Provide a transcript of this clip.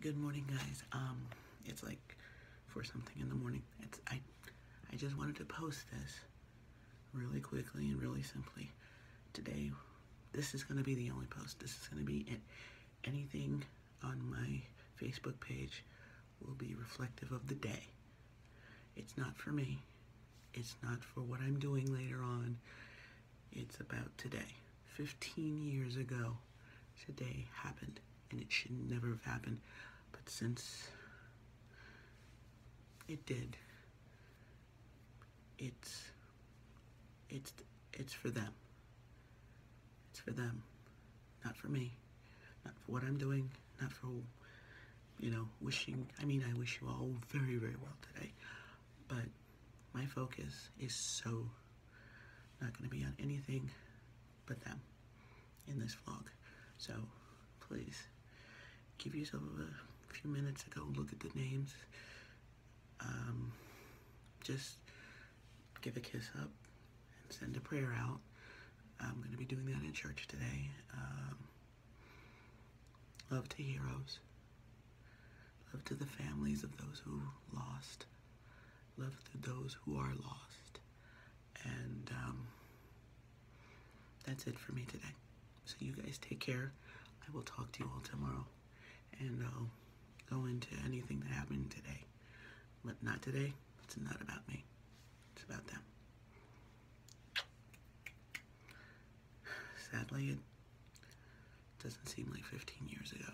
good morning, guys. Um, it's like for something in the morning. It's I, I just wanted to post this really quickly and really simply today. This is gonna be the only post. This is gonna be it. Anything on my Facebook page will be reflective of the day. It's not for me. It's not for what I'm doing later on. It's about today. 15 years ago, today happened, and it should never have happened. Since it did, it's it's it's for them. It's for them, not for me, not for what I'm doing, not for you know wishing. I mean, I wish you all very very well today, but my focus is so not going to be on anything but them in this vlog. So please give yourself a few minutes ago. look at the names. Um, just give a kiss up and send a prayer out. I'm going to be doing that in church today. Um, love to heroes. Love to the families of those who lost. Love to those who are lost. And um, that's it for me today. So you guys take care. I will talk to you all tomorrow. And I'll go into anything that happened today. But not today. It's not about me. It's about them. Sadly, it doesn't seem like 15 years ago.